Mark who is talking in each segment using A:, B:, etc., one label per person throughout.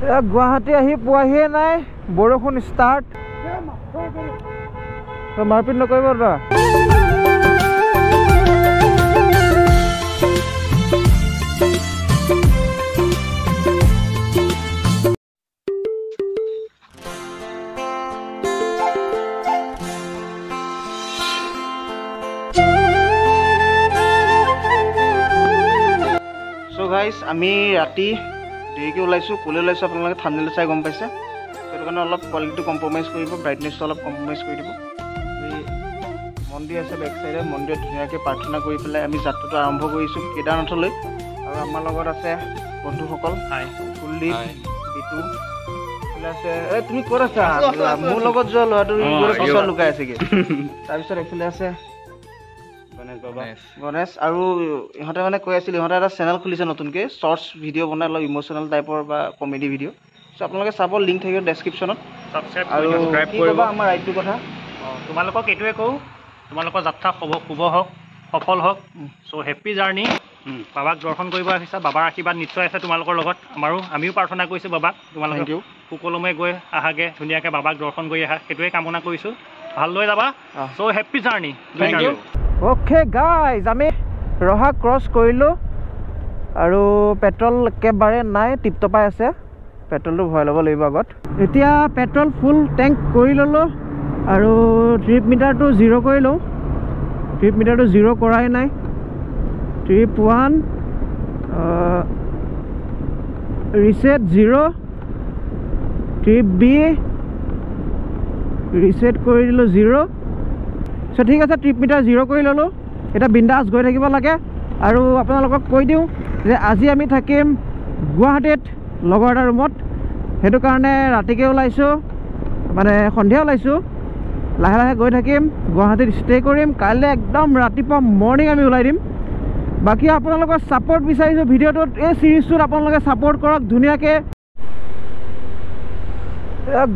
A: গুৱাহাটী আহি পোৱাহিয়ে নাই বৰষুণ ষ্টাৰ্ট মাৰপিট নকৰিব দাদা। আমি ৰাতি দেৰিকৈ ওলাইছোঁ ক'লৈ ওলাইছোঁ আপোনালোকে থামনেল চাই গম পাইছে। সেইটো কাৰণে অলপ কোৱালিটিটো কম্প্ৰমাইজ কৰিব ব্ৰাইটনেছটো অলপ কম্প্ৰমাইজ কৰি দিব। এই মন্দিৰ আছে বেক চাইডে মন্দিৰত ধুনীয়াকৈ প্ৰাৰ্থনা কৰি পেলাই আমি যাত্ৰাটো আৰম্ভ কৰিছোঁ কেদাৰনাথলৈ। আৰু আমাৰ লগত আছে বন্ধুসকল কুলদীপ এইফালে আছে এই তুমি ক'ত আছা? মোৰ লগত যোৱা ল'ৰাটো লুকাই আছেগৈ। তাৰপিছত এইফালে আছে গণেশ আৰু ইহঁতে মানে কৈ আছিল ইহঁতে এটা চেনেল খুলিছে নতুনকৈ শ্বৰ্টছ ভিডিঅ' বনাই অলপ ইম'চনেল টাইপৰ বা কমেডি ভিডিঅ' চ' আপোনালোকে চাব লিংক থাকিব ডেছক্ৰিপশ্যনত আৰু কি
B: কৰিব।
A: ক'বা আমাৰ ৰাইডটোৰ কথা?
B: অঁ, তোমালোকক এইটোৱে কওঁ তোমালোকৰ যাত্ৰা শুভ শুভ হওক সফল হওক। চ' হেপ্পী জাৰ্ণি বাবাক দৰ্শন কৰিব আহিছা বাবাৰ আশীৰ্বাদ নিশ্চয় আছে তোমালোকৰ লগত। আমাৰো আমিও প্ৰাৰ্থনা কৰিছোঁ বাবাক তোমালোকে
A: থেংক ইউ
B: সুকলমে গৈ আহাগে ধুনীয়াকৈ বাবাক দৰ্শন কৰি আহা সেইটোৱে কামনা কৰিছোঁ। ভালদৰে যাবা। So' happy journey
A: Thank you. Okay guys আমি ৰহা ক্ৰছ কৰিলোঁ আৰু পেট্ৰল একেবাৰে নাই টিপটপাই আছে। পেট্ৰলটো ভৰাই ল'ব লাগিব আগত। এতিয়া পেট্ৰল ফুল টেংক কৰি ল'লোঁ আৰু ট্ৰিপ মিটাৰটো জিৰ' কৰি লওঁ। ট্ৰিপ মিটাৰটো জিৰ' কৰাই নাই। Trip one reset zero' trip B reset কৰি দিলোঁ জিৰ' চ' ঠিক আছে ট্ৰিপ মিটাৰ জিৰ' কৰি ল'লোঁ। এতিয়া বিন্দাছ গৈ থাকিব লাগে। আৰু আপোনালোকক কৈ দিওঁ যে আজি আমি থাকিম গুৱাহাটীত লগৰ এটা ৰুমত সেইটো কাৰণে ৰাতিকৈ ওলাইছোঁ মানে সন্ধিয়া ওলাইছোঁ। লাহে লাহে গৈ থাকিম গুৱাহাটীত ষ্টে' কৰিম। কাইলৈ একদম ৰাতিপুৱা মৰ্ণিং আমি ওলাই দিম। বাকী আপোনালোকৰ ছাপৰ্ট বিচাৰিছোঁ ভিডিঅ'টোত এই ছিৰিজটোত আপোনালোকে ছাপৰ্ট কৰক ধুনীয়াকৈ।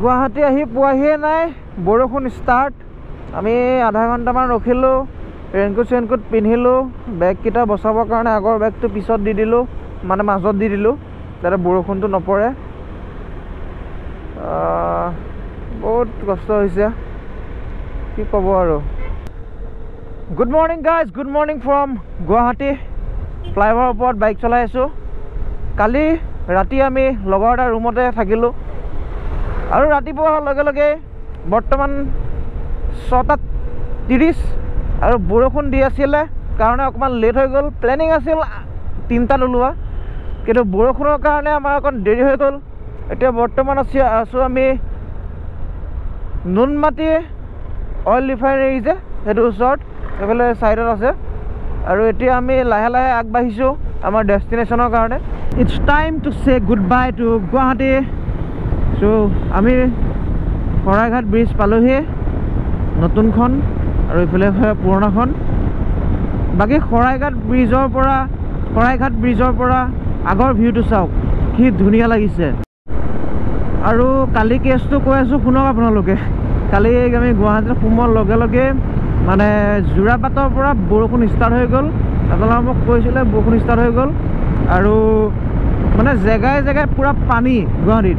A: গুৱাহাটী আহি পোৱাহিয়ে নাই বৰষুণ ষ্টাৰ্ট আমি আধা ঘণ্টামান ৰখিলোঁ ৰেইনকোট চেইনকোট পিন্ধিলোঁ বেগকেইটা বচাবৰ কাৰণে আগৰ বেগটো পিছত দি দিলোঁ মানে মাজত দি দিলোঁ যাতে বৰষুণটো নপৰে। বহুত কষ্ট হৈছে। কি ক'ব আৰু? Good morning guys good morning from Guwahati. ফ্লাইঅভাৰৰ ওপৰত বাইক চলাই আছোঁ। কালি ৰাতি আমি লগৰ এটা ৰুমতে থাকিলোঁ। আৰু ৰাতিপুৱা হোৱাৰ লগে লগে বৰ্তমান ছটা ত্ৰিছ আৰু বৰষুণ দি আছিলে কাৰণে অকণমান লেট হৈ গ'ল। প্লেনিং আছিল তিনিটাত ওলোৱা। কিন্তু বৰষুণৰ কাৰণে আমাৰ অকণ দেৰি হৈ গ'ল। এতিয়া বৰ্তমান আছি আছোঁ আমি নুনমাটি অইল ৰিফাইনেৰী যে সেইটো ওচৰত এইফালে ছাইডত আছে। আৰু এতিয়া আমি লাহে লাহে আগবাঢ়িছোঁ আমাৰ ডেষ্টিনেশ্যনৰ কাৰণে। It's time to say goodbye to Guwahati so' আমি শৰাইঘাট ব্ৰিজ পালোহি। নতুনখন আৰু ইফালে পুৰণাখন। বাকী শৰাইঘাট ব্ৰিজৰ পৰা শৰাইঘাট ব্ৰিজৰ পৰা আগৰ ভিউটো চাওক কি ধুনীয়া লাগিছে। আৰু কালি কেছটো কৈ আছোঁ শুনক আপোনালোকে। কালি আমি গুৱাহাটীত সোমোৱাৰ লগে লগে মানে যোৰাপাটৰ পৰা বৰষুণ ষ্টাৰ্ট হৈ গ'ল। আপোনালোকে মোক কৈছিলে বৰষুণ ষ্টাৰ্ট হৈ গ'ল। আৰু মানে জেগাই জেগাই পূৰা পানী গুৱাহাটীত।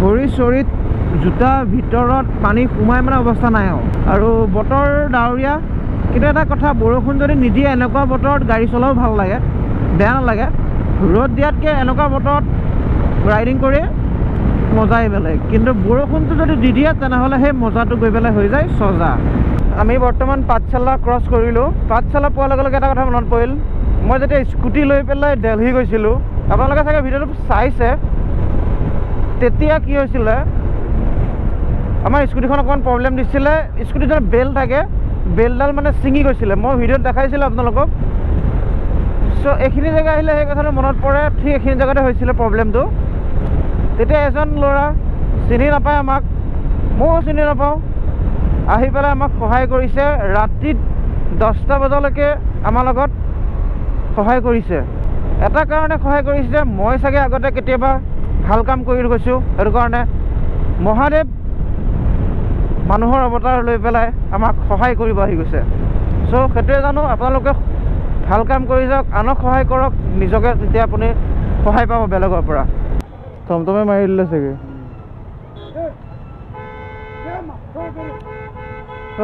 A: ভৰি চৰিত জোতা ভিতৰত পানী সোমাই মানে অৱস্থা নাই আৰু। আৰু বতৰ ডাৱৰীয়া কিন্তু এটা কথা বৰষুণ যদি নিদিয়ে এনেকুৱা বতৰত গাড়ী চলাও ভাল লাগে বেয়া নালাগে। ৰ'দ দিয়াতকৈ এনেকুৱা বতৰত ৰাইডিং কৰি মজাই বেলেগ। কিন্তু বৰষুণটো যদি দি দিয়ে তেনেহ'লে সেই মজাটো গৈ পেলাই হৈ যায় চজা। আমি বৰ্তমান পাঠশালা ক্ৰছ কৰিলোঁ। পাঠশালা পোৱাৰ লগে লগে এটা কথা মনত পৰিল। মই যেতিয়া স্কুটি লৈ পেলাই দেলহি গৈছিলোঁ আপোনালোকে চাগে ভিডিঅ'টো চাইছে তেতিয়া কি হৈছিলে আমাৰ স্কুটিখন অকণমান প্ৰব্লেম দিছিলে। স্কুটিত বেল থাকে বেলডাল মানে ছিঙি গৈছিলে। মই ভিডিঅ'ত দেখাইছিলোঁ আপোনালোকক। চ' এইখিনি জেগা আহিলে সেই কথাটো মনত পৰে। ঠিক এইখিনি জেগাতে হৈছিলে প্ৰব্লেমটো। তেতিয়া এজন ল'ৰা চিনি নাপায় আমাক। ময়ো চিনি নাপাওঁ। আহি পেলাই আমাক সহায় কৰিছে। ৰাতি দহটা বজালৈকে আমাৰ লগত সহায় কৰিছে। এটা কাৰণে সহায় কৰিছে মই চাগে আগতে কেতিয়াবা ভাল কাম কৰি গৈছোঁ। সেইটো কাৰণে মহাদেৱ মানুহৰ অৱতাৰ লৈ পেলাই আমাক সহায় কৰিব আহি গৈছে। চ' সেইটোৱে জানো আপোনালোকে ভাল কাম কৰি যাওক আনক সহায় কৰক নিজকে তেতিয়া আপুনি সহায় পাব বেলেগৰ পৰা। টমটমে মাৰি দিলে চাগে।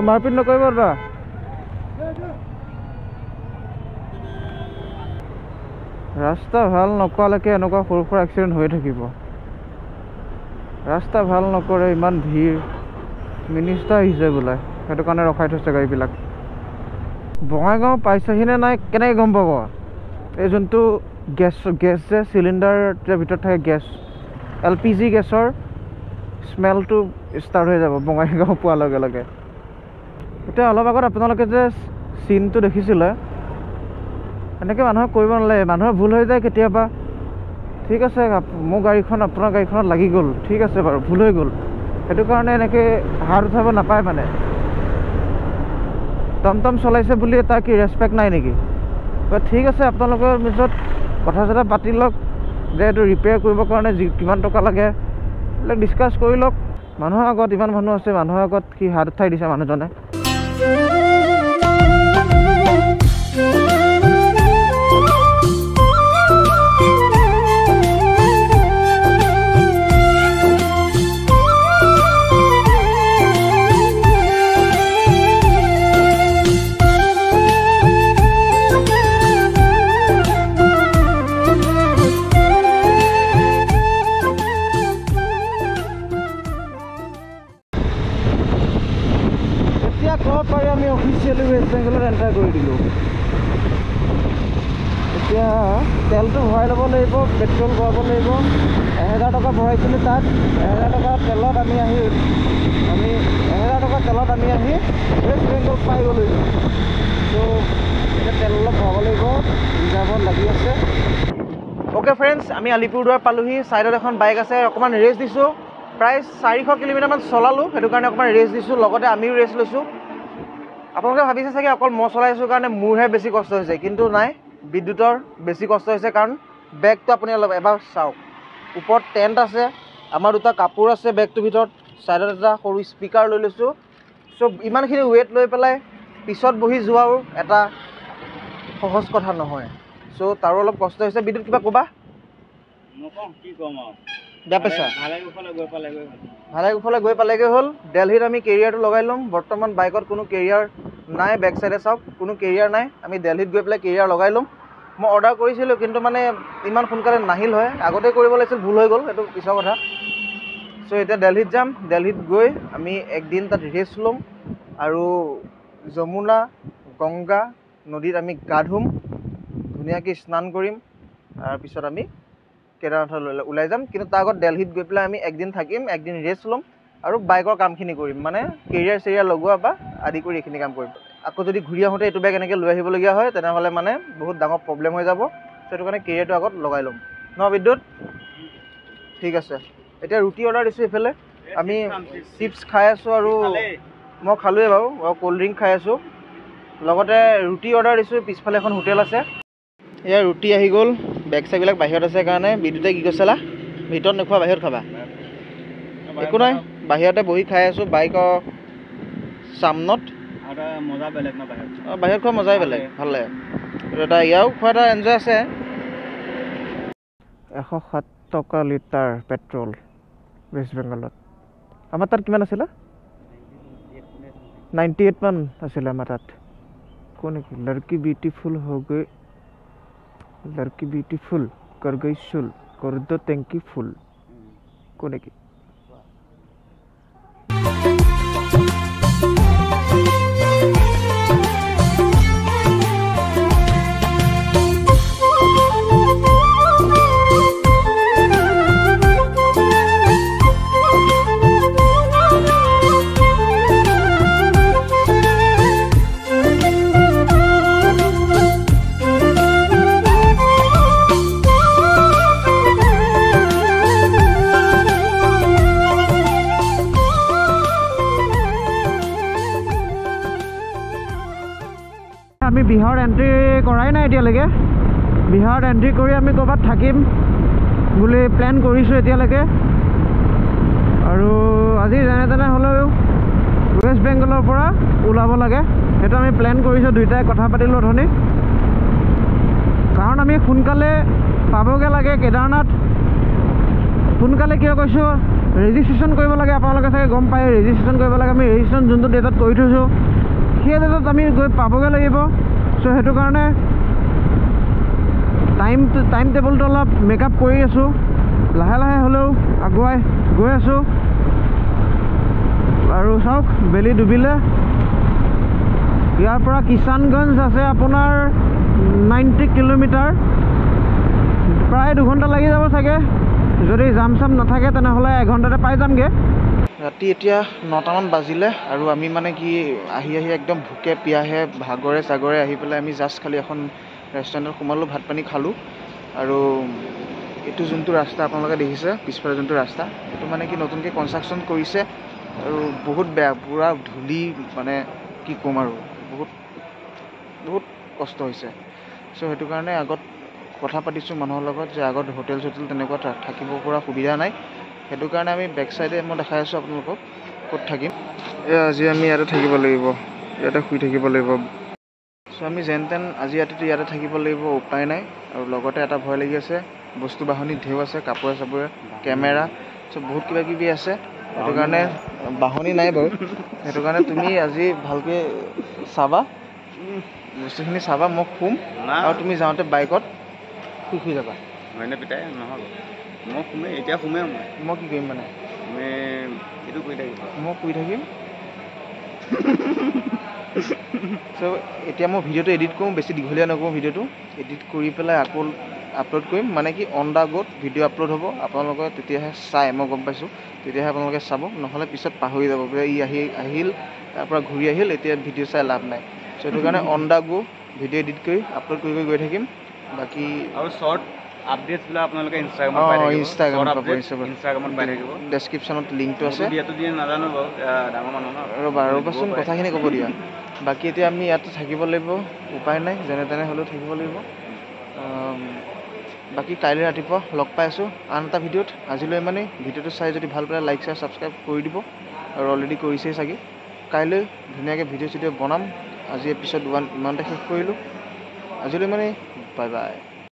A: মাৰপিট নকৰিব দাদা ৰাস্তা ভাল নকৰালৈকে এনেকুৱা সৰু সুৰা এক্সিডেণ্ট হৈ থাকিব। ৰাস্তা ভাল নকৰে ইমান ভিৰ। মিনিষ্টাৰ আহিছে বোলে। সেইটো কাৰণে ৰখাই থৈছে গাড়ীবিলাক। বঙাইগাঁও পাইছেহিনে নাই কেনেকৈ গম পাব? এই যোনটো গেছ গেছ যে চিলিণ্ডাৰ ভিতৰত থাকে গেছ এল পি জি গেছৰ স্মেলটো ষ্টাৰ্ট হৈ যাব বঙাইগাঁও পোৱাৰ লগে লগে। এতিয়া অলপ আগত আপোনালোকে যে চিনটো দেখিছিলে এনেকৈ মানুহে কৰিব নালাগে মানুহৰ ভুল হৈ যায় কেতিয়াবা। ঠিক আছে মোৰ গাড়ীখন আপোনাৰ গাড়ীখনত লাগি গ'ল। ঠিক আছে বাৰু ভুল হৈ গ'ল। সেইটো কাৰণে এনেকৈ হাত উঠাব নাপায় মানে। টমটম চলাইছে বুলি তাৰ কি ৰেচপেক্ট নাই নেকি? ঠিক আছে আপোনালোকৰ মাজত কথা চথা পাতি লওক যে এইটো ৰিপেয়াৰ কৰিবৰ কাৰণে যি কিমান টকা লাগে। এইবিলাক ডিছকাছ কৰি লওক। মানুহৰ আগত ইমান মানুহ আছে মানুহৰ আগত সি হাত উঠাই দিছে মানুহজনে। এতিয়া ক'ব পাৰি আমি অফিচিয়েলি ৱেষ্ট বেংগলত এণ্টাৰ কৰি দিলোঁ। এতিয়া তেলটো ভৰাই ল'ব লাগিব পেট্ৰল ভৰাব লাগিব। এহেজাৰ টকা ভৰাইছিলোঁ তাত। এহেজাৰ টকা তেলত আমি আহি আমি এহেজাৰ টকা তেলত আমি আহি ৱেষ্ট বেংগল পাই গ'লোঁ ত' এতিয়া তেল অলপ ভৰাব লাগিব ৰিজাৰ্ভত লাগি আছে। অ'কে ফ্ৰেণ্ডছ আমি আলিপুৰদুৱাৰ পালোহি। ছাইডত এখন বাইক আছে অকণমান ৰেষ্ট দিছোঁ। প্ৰায় চাৰিশ কিলোমিটাৰমান চলালোঁ। সেইটো কাৰণে অকণমান ৰেষ্ট দিছোঁ। লগতে আমিও ৰেষ্ট লৈছোঁ। আপোনালোকে ভাবিছে চাগে অকল মই চলাইছোঁ কাৰণে মোৰহে বেছি কষ্ট হৈছে কিন্তু নাই বিদ্যুতৰ বেছি কষ্ট হৈছে কাৰণ বেগটো আপুনি অলপ এবাৰ চাওক। ওপৰত টেণ্ট আছে আমাৰ দুটা কাপোৰ আছে বেগটোৰ ভিতৰত ছাইডত এটা সৰু স্পীকাৰ লৈ লৈছোঁ। চ' ইমানখিনি ৱেইট লৈ পেলাই পিছত বহি যোৱাও এটা সহজ কথা নহয়। চ' তাৰো অলপ কষ্ট হৈছে। বিদ্যুৎ কিবা ক'বা?
C: কি ক'ম
A: বেয়া পাইছা?
C: ভালে কুশলে গৈ পালেগৈ হ'ল।
A: ভালে কুশলে গৈ পালেগৈ হ'ল দেলহিত আমি কেৰিয়াৰটো লগাই ল'ম। বৰ্তমান বাইকত কোনো কেৰিয়াৰ নাই বেক চাইডে চাওক কোনো কেৰিয়াৰ নাই। আমি দেলহিত গৈ পেলাই কেৰিয়াৰ লগাই ল'ম। মই অৰ্ডাৰ কৰিছিলোঁ কিন্তু মানে ইমান সোনকালে নাহিল হয়। আগতে কৰিব লাগিছিল ভুল হৈ গ'ল সেইটো পিছৰ কথা। চ' এতিয়া দেলহিত যাম। দেলহিত গৈ আমি একদিন তাত ৰেষ্ট ল'ম। আৰু যমুনা গংগা নদীত আমি গা ধুম। ধুনীয়াকৈ স্নান কৰিম। তাৰপিছত আমি কেদাৰনাথলৈ ওলাই যাম। কিন্তু তাৰ আগত দেলহিত গৈ পেলাই আমি একদিন থাকিম একদিন ৰেষ্ট ল'ম আৰু বাইকৰ কামখিনি কৰিম। মানে কেৰিয়াৰ চেৰিয়াৰ লগোৱা বা আদি কৰি এইখিনি কাম কৰিম। আকৌ যদি ঘূৰি আহোঁতে এইটো বেগ এনেকৈ লৈ আহিবলগীয়া হয় তেনেহ'লে মানে বহুত ডাঙৰ প্ৰব্লেম হৈ যাব। সেইটো কাৰণে কেৰিয়াৰটো আগত লগাই ল'ম। ন বিদ্যুৎ? ঠিক আছে। এতিয়া ৰুটি অৰ্ডাৰ দিছোঁ এইফালে। আমি চিপছ খাই আছোঁ আৰু। মই খালোঁৱেই বাৰু আৰু ক'ল্ড ড্ৰিংক খাই আছোঁ। লগতে ৰুটি অৰ্ডাৰ দিছোঁ পিছফালে এখন হোটেল আছে। এয়া ৰুটি আহি গ'ল। বেগ চেগবিলাক বাহিৰত আছে কাৰণে বিদ্যুতে কি কৈছিলা ভিতৰত নোখোৱা বাহিৰত খাবা। একো নাই বাহিৰতে বহি খাই আছোঁ বাইকৰ চামনত। অঁ, বাহিৰত খোৱা মজাই বেলেগ ভাল। লাগে এইটো এটা ইয়াৰো খোৱা এটা এনজয় আছে। এশ সাত টকা লিটাৰ পেট্ৰল ৱেষ্ট বেংগলত। আমাৰ তাত কিমান আছিলে? নাইণ্টি এইটমান আছিলে আমাৰ তাত। ক নেকি লড়কি বিউটিফুল হৈ গৈ লড়কি বিউটিফুল কৰ গৈ চুল কৰ দ টেংকি ফুল ক নেকি আমি নাই এতিয়ালৈকে। বিহাৰত এণ্ট্ৰি কৰি আমি ক'ৰবাত থাকিম বুলি প্লেন কৰিছোঁ এতিয়ালৈকে। আৰু আজি যেনে তেনে হ'লেও ৱেষ্ট বেংগলৰ পৰা ওলাব লাগে। সেইটো আমি প্লেন কৰিছোঁ দুয়োটাই কথা পাতিলোঁ অথনি। কাৰণ আমি সোনকালে পাবগৈ লাগে কেদাৰনাথ। সোনকালে কিয় কৈছোঁ ৰেজিষ্ট্ৰেশ্যন কৰিব লাগে আপোনালোকে চাগে গম পায় ৰেজিষ্ট্ৰেশ্যন কৰিব লাগে। আমি ৰেজিষ্ট্ৰেশ্যন যোনটো ডেটত কৰি থৈছোঁ সেই ডেটত আমি গৈ পাবগৈ লাগিব। চ' সেইটো কাৰণে টাইম টাইম টেবুলটো অলপ মেকআপ কৰি আছোঁ। লাহে লাহে হ'লেও আগুৱাই গৈ আছোঁ। আৰু চাওক বেলি ডুবিলে। ইয়াৰ পৰা কিষাণগঞ্জ আছে আপোনাৰ নাইণ্টি কিলোমিটাৰ। প্ৰায় দুঘণ্টা লাগি যাব চাগে। যদি জাম চাম নাথাকে তেনেহ'লে এঘণ্টাতে পাই যামগৈ। ৰাতি এতিয়া নটামান বাজিলে আৰু আমি মানে কি আহি আহি একদম ভোকে পিয়াহে ভাগৰে চাগৰে আহি পেলাই আমি জাষ্ট খালি এখন ৰেষ্টুৰেণ্টত সোমালোঁ ভাত পানী খালোঁ। আৰু এইটো যোনটো ৰাস্তা আপোনালোকে দেখিছে পিছফালে যোনটো ৰাস্তা এইটো মানে কি নতুনকৈ কনষ্ট্ৰাকশ্যন কৰিছে আৰু বহুত বেয়া পূৰা ধূলি মানে কি ক'ম আৰু বহুত বহুত কষ্ট হৈছে। চ' সেইটো কাৰণে আগত কথা পাতিছোঁ মানুহৰ লগত যে আগত হোটেল চোটেল তেনেকুৱা থাকিব পৰা সুবিধা নাই। সেইটো কাৰণে আমি বেক চাইডে মই দেখাই আছোঁ আপোনালোকক ক'ত থাকিম। এই আজি আমি ইয়াতে থাকিব লাগিব ইয়াতে শুই থাকিব লাগিব। চ' আমি যেন তেন আজি ৰাতিটো ইয়াতে থাকিব লাগিব উপায় নাই। আৰু লগতে এটা ভয় লাগি আছে বস্তু বাহনি ঢেউ আছে কাপোৰে চাপোৰে কেমেৰা চ' বহুত কিবা কিবি আছে। সেইটো কাৰণে বাহনি নাই বাৰু। সেইটো কাৰণে তুমি আজি ভালকৈ চাবা। বস্তুখিনি চাবা মই শুম। আৰু তুমি যাওঁতে বাইকত শুই শুই যাবা।
C: হয়নে পিতাই নহ'ব। মই শুমেই এতিয়া শুমেই মই।
A: মই কি কৰিম মানে?
C: তুমি এইটো কৰি থাকিব
A: মই শুই থাকিম। চ' এতিয়া মই ভিডিঅ'টো এডিট কৰোঁ বেছি দীঘলীয়া নকৰোঁ ভিডিঅ'টো। এডিট কৰি পেলাই আকৌ আপলোড কৰিম। মানে কি অন দ্য গ'ত ভিডিঅ' আপলোড হ'ব। আপোনালোকে তেতিয়াহে চাই মই গম পাইছোঁ। তেতিয়াহে আপোনালোকে চাব। নহ'লে পিছত পাহৰি যাব। বোলে ই আহি আহিল তাৰপৰা ঘূৰি আহিল এতিয়া ভিডিঅ' চাই লাভ নাই। চ' সেইটো কাৰণে on the go' video' edit কৰি আপলোড কৰি কৰি গৈ থাকিম। বাকী
C: আৰু শ্বৰ্ট আপডেটছবিলাক আপোনালোকে ইনষ্টাগ্ৰামত পাই থাকিব।
A: ইনষ্টাগ্ৰামত
C: Short
A: পাব ইনষ্টাগ্ৰামত
C: পাই থাকিব।
A: ডেছক্ৰিপশ্যনত লিংকটো আছে।
C: দিয়াতো দিয়ে নাজানো বাৰু ডাঙৰ মানুহ ন?
A: ৰ'বা ৰ'বাচোন। কথাখিনি ক'ব দিয়া। বাকী এতিয়া আমি ইয়াতে থাকিব লাগিব উপায় নাই যেনে তেনে হ'লেও থাকিব লাগিব। বাকী কাইলৈ ৰাতিপুৱা লগ পাই আছোঁ। আন এটা ভিডিঅ'ত আজিলৈ ইমানেই। ভিডিঅ'টো চাই যদি ভাল পালে লাইক শ্বেয়াৰ ছাবস্ক্ৰাইব কৰি দিব। আৰু অলৰেডি কৰিছেই চাগে। কাইলৈ ধুনীয়াকৈ ভিডিঅ' চিডিঅ' বনাম। আজি এপিছড ওৱান ইমানতে শেষ কৰিলোঁ। আজিলৈ ইমানেই। Bye bye